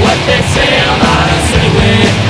what they say about us anyway.